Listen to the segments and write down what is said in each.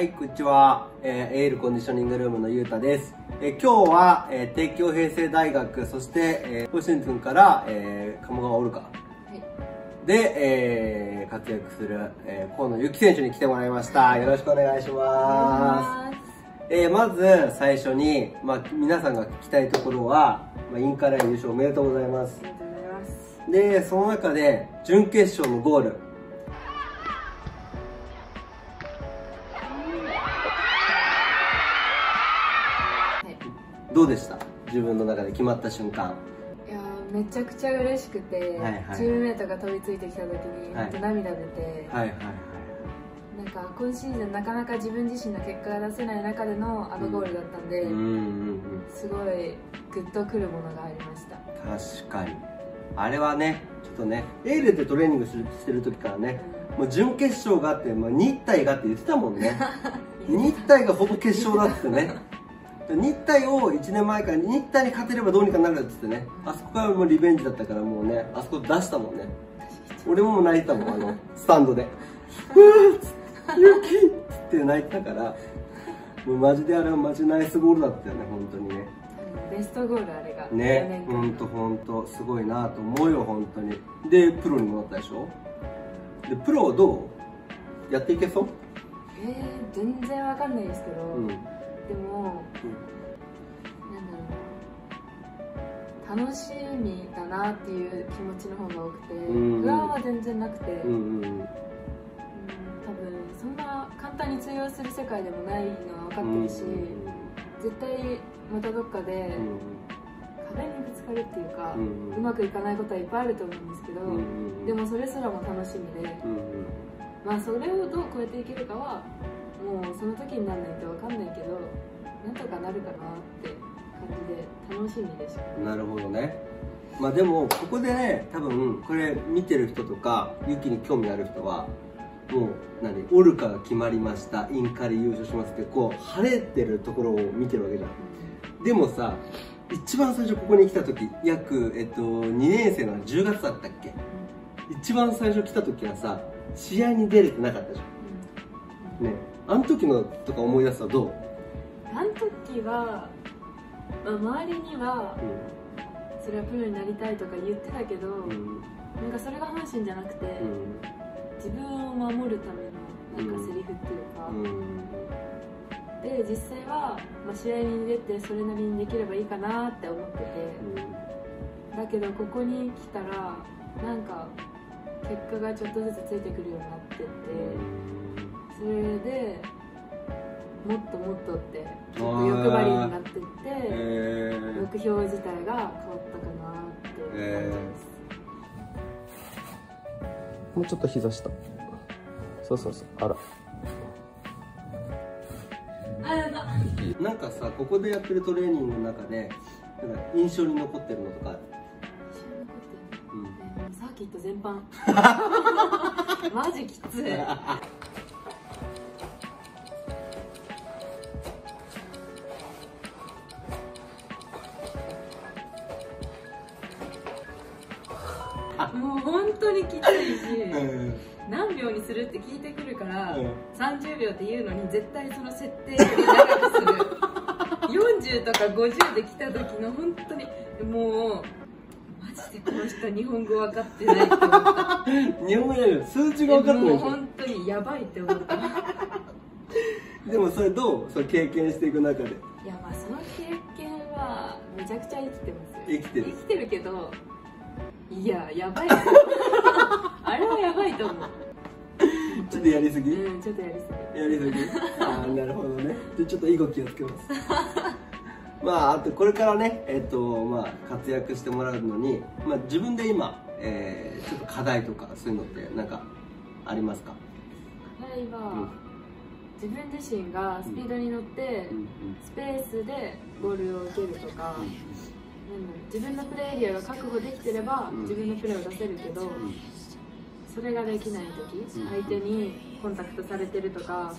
はい、こんにちは。えーエールコンディショニングルームのゆうたです。えー今日は、えー帝京平成大学、そして、えー、星野君から、えー鴨川オルカはい。で、えー活躍する、えー、河野ゆき選手に来てもらいました。よろしくお願いします。えーまず最初に、まあ、皆さんが聞きたいところは、まあ、インカレ優勝おめでとうございますあ。りがとうございます。で、その中で、準決勝のゴール。どうでした？自分の中で決まった瞬間。いやーめちゃくちゃ嬉しくて、はいはいチームメートが飛びついてきた時に、はい涙出て、はいはいはい。なんか今シーズンなかなか自分自身の結果が出せない中でのあのゴールだったんで、うんうんうん。すごいグッとくるものがありました。確かに。あれはね、ちょっとね、エールでトレーニングするしてる時からね、もう準決勝があって、まあ、日体がって言ってたもんね。日体がほぼ決勝だってね。日体を1年前から日体に勝てればどうにかなるっつってねあそこからもうリベンジだったからもうねあそこ出したもんね。俺も泣いてたもんあのスタンドで「うーっつって勇気!」って泣いてたからもうマジであれはマジナイスゴールだったよね本当にね。ベストゴールあれがね4年間本当本当すごいなと思うよ本当に。でプロにもなったでしょ？でプロどう？やっていけそう？えー、全然わかんないですけど、うん、でもなんだろうな楽しみだなっていう気持ちの方が多くて、うん。不安は全然なくて、うんうんうん。うん多分そんな簡単に通用する世界でもないのは分かってるし、絶対またどっかで壁にぶつかるっていうか、ううん。まくいかないことはいっぱいあると思うんですけど、うんでもそれすらも楽しみで、うん。まあそれをどう超えていけるかはその時にならないと分かんないけどなんとかなるかなって感じで楽しみでし。ょなるほどね。まあでもここでね多分これ見てる人とかユキに興味ある人はもう何オルカが決まりましたインカレ優勝しますってこう晴れてるところを見てるわけじゃん。でもさ一番最初ここに来た時約、えっと、2年生の10月だったっけ？一番最初来た時はさ試合に出れてなかったじゃん。ね。あの時のとか思い出すとどう、あの時は、まあ、周りにはそれはプロになりたいとか言ってたけど、うん。うんなんかそれが本心じゃなくて、うん自分を守るためのなんかセリフっていうか、うん。で実際は、まあ、試合に出てそれなりにできればいいかなって思ってて。だけどここに来たらなんか結果がちょっとずつついてくるようになってってそれでもっともっとってちょっと欲張りになってってえー。目標自体が変わったかなって感じです、もうちょっと膝下。そうそうそうあら。あやだなんかさここでやってるトレーニングの中でなんか印象に残ってるのとかある？印象に残ってるうんねもうサーキット全般。マジきついもう本当にきついし、何秒にするって聞いてくるから、うん。30秒って言うのに絶対その設定より長くする。40とか50で来た時の本当にもうマジでこの人日本語分かってないって思った。日本語じゃない数値が分かってない。もう本当にやばいって思った。いでもそれどう？それ経験していく中で。やまあその経験はめちゃくちゃ生きてますよ。生きてる。生きてるけどいややばい あれはやばいと思う。ちょっとやりすぎ、うんちょっとやりすぎ。やりすぎ？ああなるほどね。でちょっと囲碁気をつけます。まああとこれからねえっ、とまあ活躍してもらうのに、まあ、自分で今、えーちょっと課題とかそういうのってなんかありますか、課題は、自分自身がスピードに乗って、うんスペースでボールを受けるとか、なん自分のプレーエリアが確保できてれば、うん。自分のプレーを出せるけど、うん。それができない時、うん。相手にコンタクトされてるとか、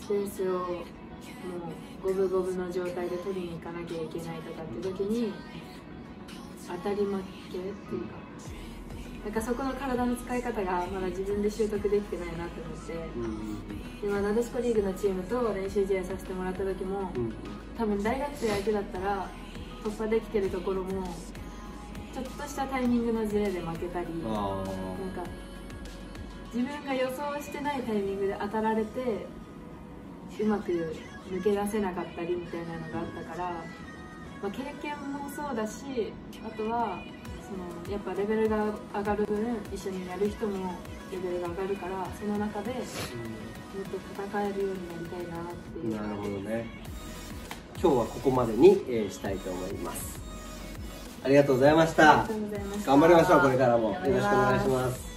スペースをもう五分五分の状態で取りに行かなきゃいけないとかって時に当たり負けっていうかなんかそこの体の使い方がまだ自分で習得できてないなって思ってうんでまあなでしこリーグのチームと練習試合させてもらった時もうん。多分大学生相手だったら突破できてるところもちょっとしたタイミングのズレで負けたりなんあか自分が予想してないタイミングで当たられてうまく抜け出せなかったりみたいなのがあったから、まあ、経験もそうだしあとはそのやっぱレベルが上がる分一緒にやる人もレベルが上がるからその中でもっと戦えるようになりたいなっていう。うんなるほど。ね今日はここまでに、えーしたいと思います。ありがとうございました。頑張りましょうこれからも。よろしくお願いします